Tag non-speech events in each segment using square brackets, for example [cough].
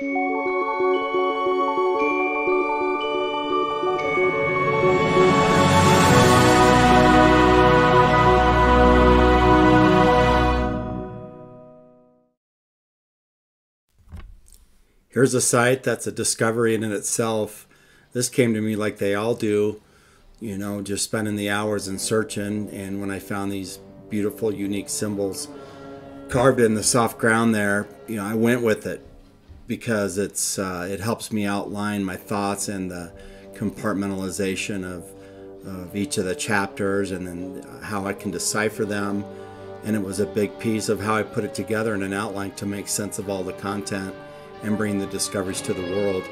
Here's a site that's a discovery in itself. This came to me like they all do, you know, just spending the hours and searching. And when I found these beautiful, unique symbols carved in the soft ground there, you know, I went with it because it's uh, it helps me outline my thoughts and the compartmentalization of, of each of the chapters and then how I can decipher them. And it was a big piece of how I put it together in an outline to make sense of all the content and bring the discoveries to the world.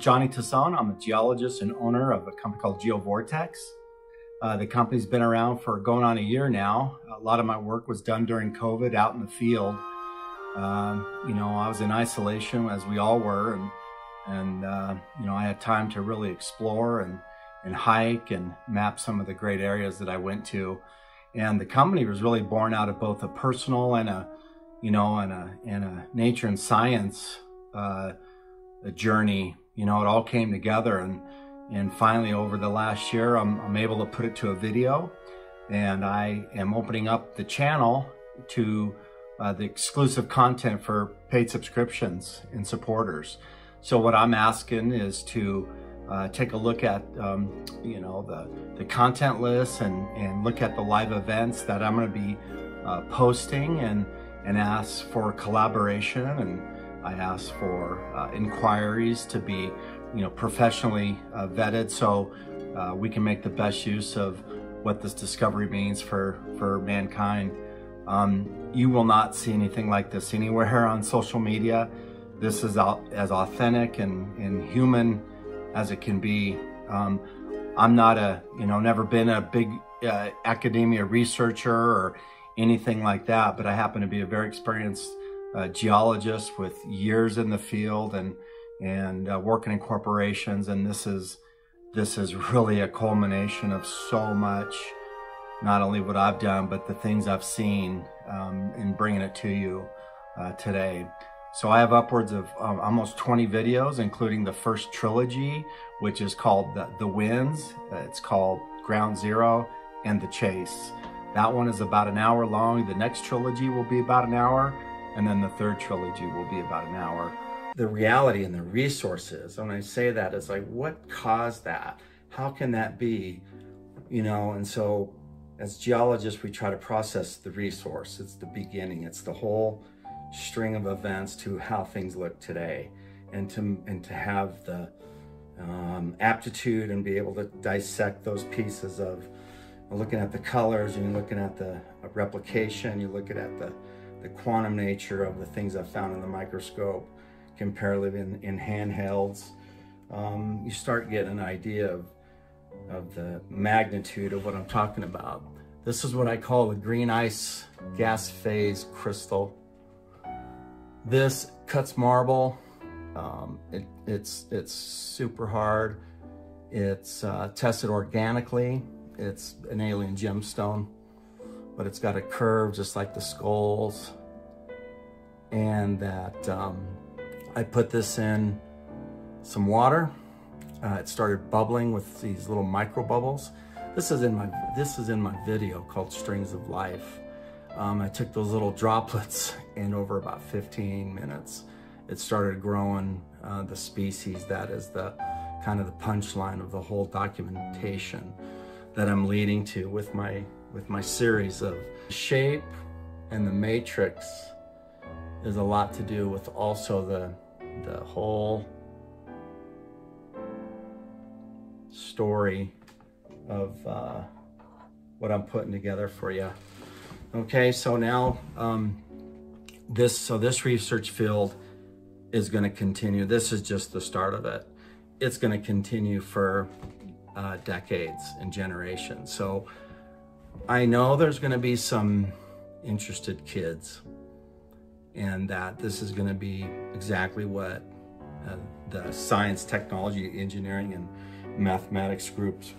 Johnny Tassone. I'm a geologist and owner of a company called GeoVortex. Uh, the company's been around for going on a year now. A lot of my work was done during COVID out in the field. Um, you know, I was in isolation as we all were, and and uh, you know, I had time to really explore and and hike and map some of the great areas that I went to. And the company was really born out of both a personal and a, you know, and a and a nature and science uh, a journey. You know, it all came together, and and finally over the last year, I'm I'm able to put it to a video, and I am opening up the channel to uh, the exclusive content for paid subscriptions and supporters. So what I'm asking is to uh, take a look at um, you know the the content list and and look at the live events that I'm going to be uh, posting and and ask for collaboration and I ask for uh, inquiries to be you know professionally uh, vetted so uh, we can make the best use of what this discovery means for for mankind. Um, you will not see anything like this anywhere on social media. This is as authentic and, and human as it can be. Um, I'm not a, you know, never been a big uh, academia researcher or anything like that, but I happen to be a very experienced uh, geologist with years in the field and and uh, working in corporations. And this is this is really a culmination of so much, not only what I've done, but the things I've seen um, in bringing it to you uh, today. So I have upwards of um, almost 20 videos, including the first trilogy, which is called The, the Winds. It's called Ground Zero and The Chase. That one is about an hour long. The next trilogy will be about an hour. And then the third trilogy will be about an hour. The reality and the resources, when I say that, it's like, what caused that? How can that be? You know, and so as geologists, we try to process the resource. It's the beginning. It's the whole string of events to how things look today and to, and to have the um, aptitude and be able to dissect those pieces of looking at the colors and you're looking at the replication, you're looking at the, the quantum nature of the things I've found in the microscope comparatively in, in handhelds. Um, you start getting an idea of, of the magnitude of what I'm talking about. This is what I call the green ice gas phase crystal. This cuts marble. Um, it, it's, it's super hard. It's uh, tested organically. It's an alien gemstone, but it's got a curve just like the skulls. And that um, I put this in some water. Uh, it started bubbling with these little micro bubbles. This is in my this is in my video called Strings of Life. Um, I took those little [laughs] droplets and over about 15 minutes, it started growing uh, the species that is the kind of the punchline of the whole documentation that I'm leading to with my with my series of shape and the matrix is a lot to do with also the the whole story of uh, what I'm putting together for you. Okay, so now um, this, so this research field is going to continue. This is just the start of it. It's going to continue for uh, decades and generations. So I know there's going to be some interested kids and that this is going to be exactly what uh, the science, technology, engineering, and mathematics groups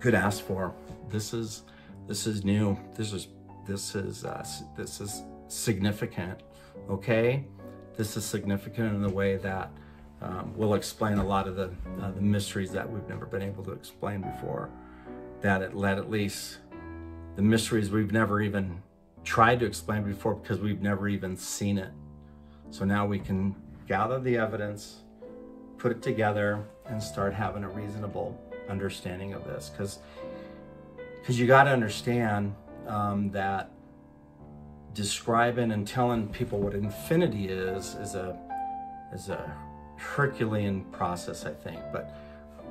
could ask for. This is this is new. This is this is uh, this is significant. Okay, this is significant in the way that um, will explain a lot of the uh, the mysteries that we've never been able to explain before. That it led at least the mysteries we've never even tried to explain before because we've never even seen it. So now we can gather the evidence, put it together, and start having a reasonable understanding of this. Because because you got to understand um, that describing and telling people what infinity is is a is a Herculean process, I think. But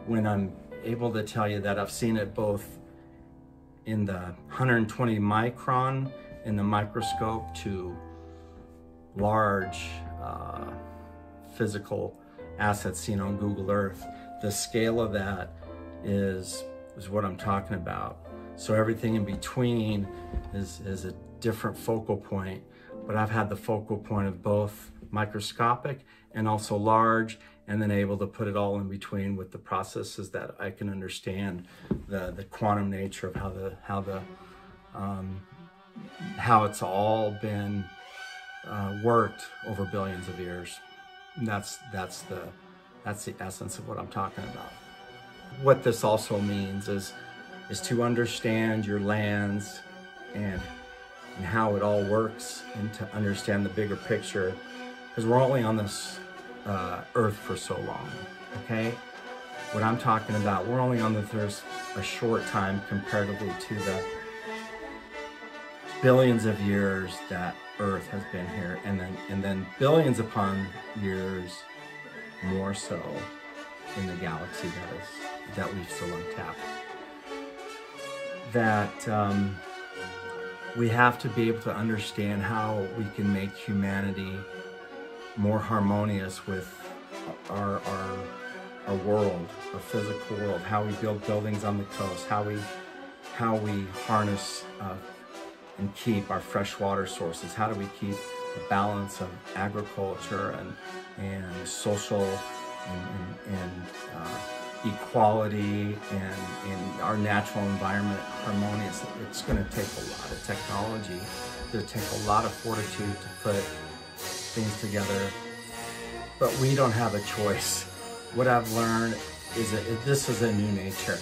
when I'm able to tell you that I've seen it both in the 120 micron in the microscope to large uh, physical assets seen on Google Earth. The scale of that is, is what I'm talking about. So everything in between is, is a different focal point, but I've had the focal point of both microscopic and also large and then able to put it all in between with the processes that I can understand the, the quantum nature of how the how the um, how it's all been uh, worked over billions of years. And that's that's the that's the essence of what I'm talking about. What this also means is is to understand your lands and and how it all works and to understand the bigger picture because we're only on this uh, earth for so long, okay? What I'm talking about, we're only on the earth a short time comparatively to the billions of years that earth has been here and then and then billions upon years more so in the galaxy that is that we've still untapped that um, we have to be able to understand how we can make humanity more harmonious with our, our, our world, our physical world, how we build buildings on the coast, how we, how we harness uh, and keep our freshwater sources, how do we keep the balance of agriculture and, and social and, and, and uh, equality and, and our natural environment harmonious. It's going to take a lot of technology. It's going to take a lot of fortitude to put things together, but we don't have a choice. What I've learned is that this is a new nature.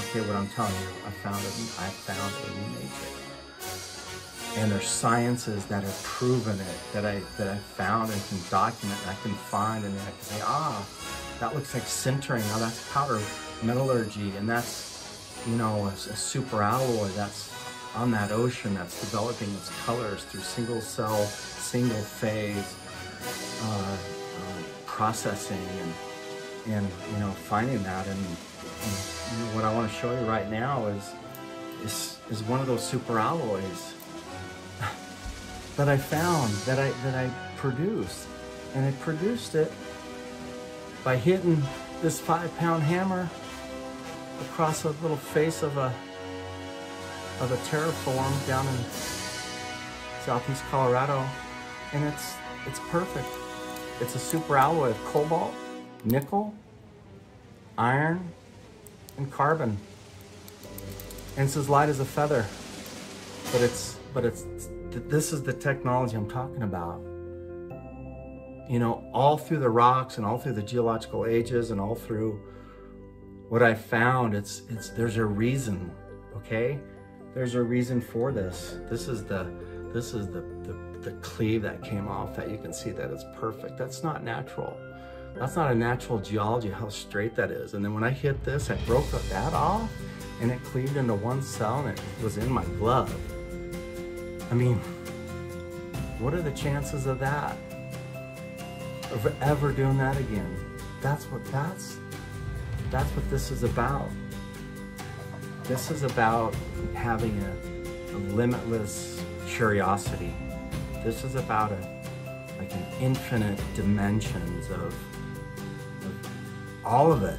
Okay, what I'm telling you, I found it. I found a new nature, and there's sciences that have proven it that I that I found and can document. And I can find and I can say, ah, that looks like sintering. Now that's powder metallurgy, and that's you know a, a super alloy that's on that ocean that's developing its colors through single cell single phase uh, uh, processing and, and, you know, finding that. And, and what I want to show you right now is, is, is one of those super alloys [laughs] that I found, that I, that I produced. And I produced it by hitting this five pound hammer across a little face of a of a terraform down in southeast Colorado and it's it's perfect. It's a super alloy of cobalt, nickel, iron, and carbon. And it's as light as a feather. But it's but it's this is the technology I'm talking about. You know, all through the rocks and all through the geological ages and all through what I found, it's it's there's a reason, okay? There's a reason for this. This is the this is the, the the cleave that came off that you can see that it's perfect. That's not natural. That's not a natural geology, how straight that is. And then when I hit this, I broke that off and it cleaved into one cell and it was in my glove. I mean, what are the chances of that? Of ever doing that again? That's what that's that's what this is about. This is about having a, a limitless curiosity this is about a like an infinite dimensions of, of all of it.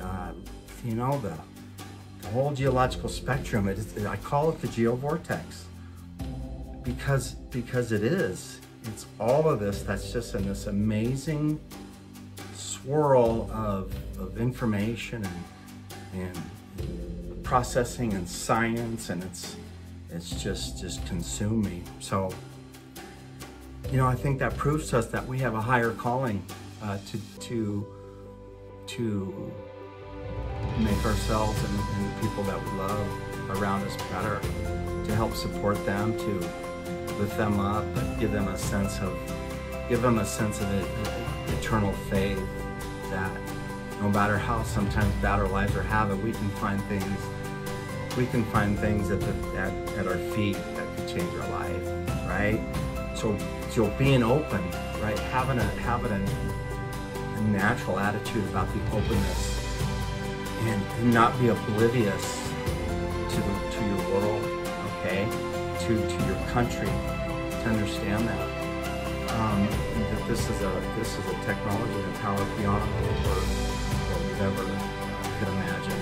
Uh, you know the the whole geological spectrum. It is, I call it the geovortex because because it is. It's all of this that's just in this amazing swirl of, of information and, and processing and science and it's it's just just consumed me. So you know, I think that proves to us that we have a higher calling uh, to to to make ourselves and, and, the people that we love around us better, to help support them, to lift them up, give them a sense of give them a sense of it, eternal faith that no matter how sometimes bad our lives are having, we can find things we can find things at, the, at, at our feet that could change our life, right? So, so being open, right? Having a having a, a natural attitude about the openness and, and not be oblivious to the, to your world, okay? To to your country, to understand that. um, that this is a this is a technology a power beyond what we've ever uh, could imagine.